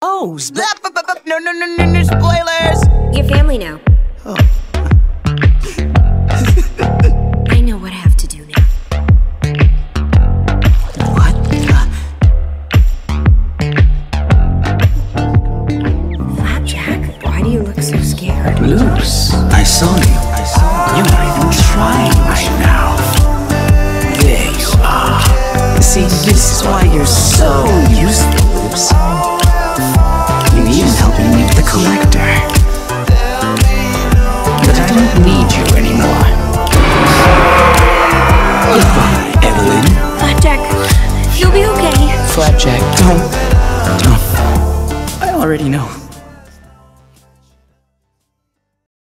Oh, knows, but... No, no, no, no, no, spoilers! Your family now. Oh. I know what I have to do now. What the... Flapjack, why do you look so scared? Luz, I saw you. I saw you. You're not even trying right now. There you are. See, this is why you're so useful, collector. But I don't need you anymore. Goodbye, Evelyn. Flapjack, you'll be okay. Flapjack, don't. Don't. I already know.